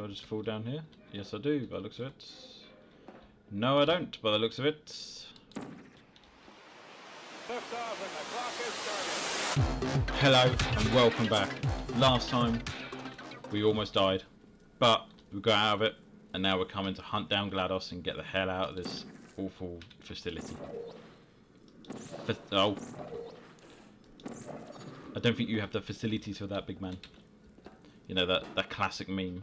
Do I just fall down here? Yes, I do, by the looks of it. No, I don't, by the looks of it. Hello, and welcome back. Last time, we almost died, but we got out of it, and now we're coming to hunt down GLaDOS and get the hell out of this awful facility. Fa oh. I don't think you have the facilities for that, big man. You know, that, that classic meme.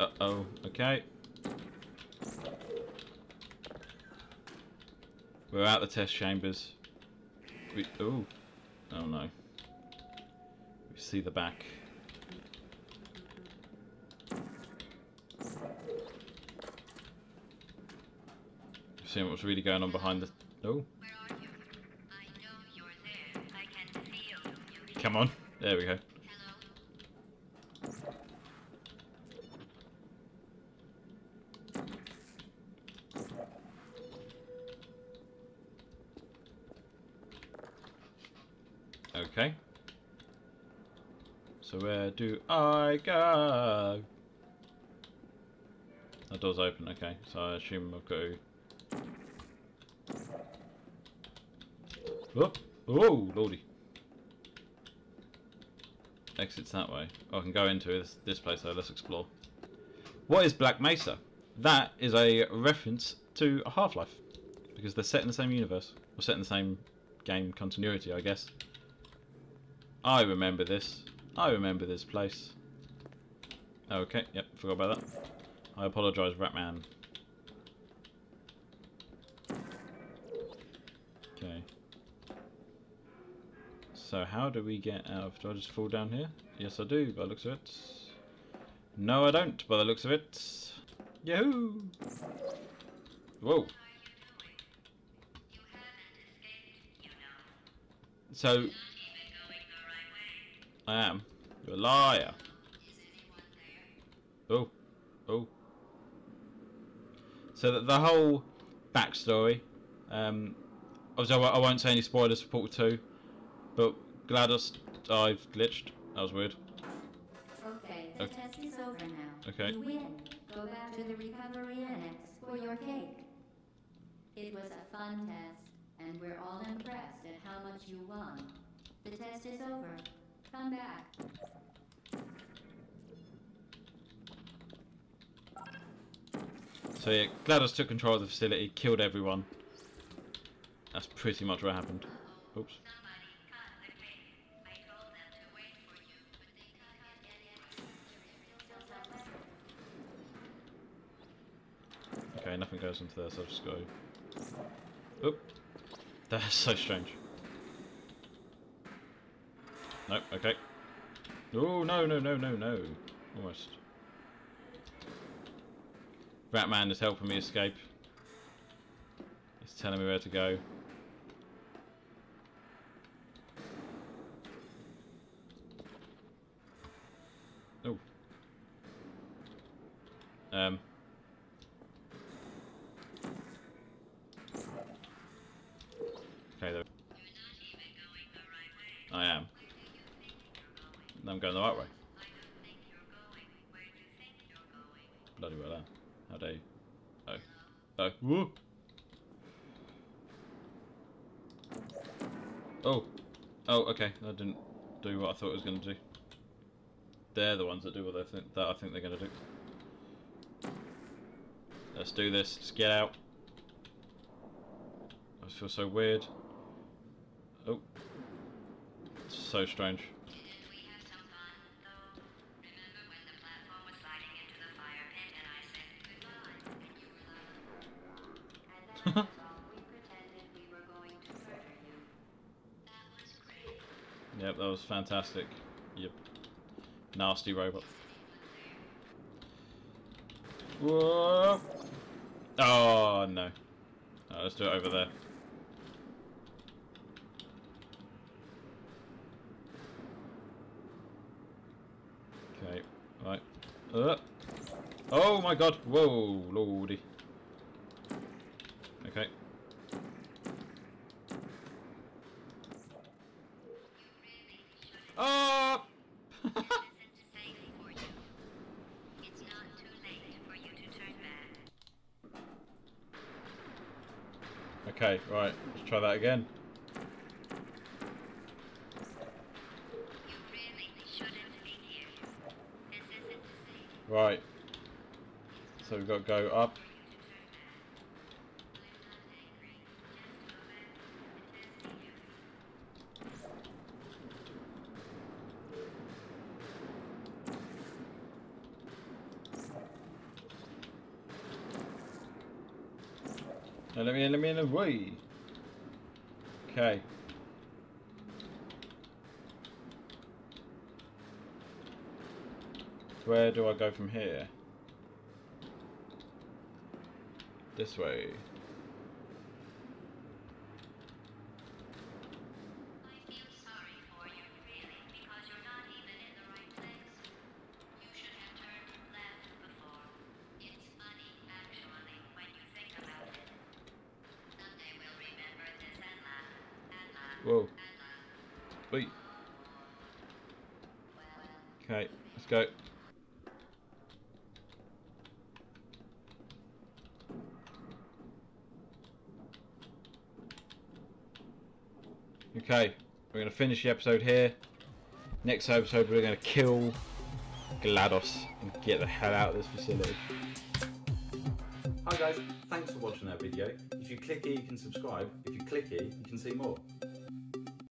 Uh-oh, okay. We're out the test chambers. We, oh, oh no. We see the back. Seeing what's really going on behind the... Oh. Where are you? I know you're there. I can feel you. Come on. There we go. Hello? Okay. So where do I go? That door's open, okay. So I assume I've got to... Oh, oh lordy. Exits that way. Oh, I can go into this, this place though, let's explore. What is Black Mesa? That is a reference to a Half-Life. Because they're set in the same universe. Or set in the same game continuity, I guess. I remember this. I remember this place. Okay, yep, forgot about that. I apologise, Ratman. Okay. So how do we get out of... Do I just fall down here? Yes, I do, by the looks of it. No, I don't, by the looks of it. Yahoo! Whoa. So, I am. You're a liar. Is anyone there? Oh, oh. So the, the whole backstory. Um, obviously, I, won't- I won't say any spoilers for Portal Two, but GLaDOS, I've glitched. That was weird. Okay, the Okay. test is over now. Okay. You win. Go back to the recovery annex for your cake. It was a fun test, and we're all impressed at how much you won. The test is over. Come back. So yeah, GLaDOS took control of the facility, killed everyone. That's pretty much what happened. Oops. Okay, nothing goes into there, so I'll just go. Oop. That's so strange. Nope, okay. Oh, no, no, no, no, no. Almost. Ratman is helping me escape. He's telling me where to go. Oh. Um. Okay, though. You're not even going the right way. I am. Where do you think you're going? The right way. I? Bloody well eh? done. How dare you? Oh. Oh. Whoa! Oh. Oh, okay. That didn't do what I thought it was going to do. They're the ones that do what they think that I think they're going to do. Let's do this. Let's get out. I feel so weird. Oh. It's So strange. Yep, that was fantastic. Yep. Nasty robot. Whoa! Oh no. Let's do it over there. Okay, right. Uh. Oh my god! Whoa, lordy. Okay. Okay, right. Let's try that again. Right. So we've got to go up. for you to turn back. I'm not angry, just aware of the testing you. No, let me in, let me in, away. Okay. Where do I go from here? This way. Whoa. Wait. Okay, let's go. Okay, we're going to finish the episode here. Next episode, we're going to kill GLaDOS and get the hell out of this facility. Hi guys, thanks for watching that video. If you click here you can subscribe, if you click here you can see more.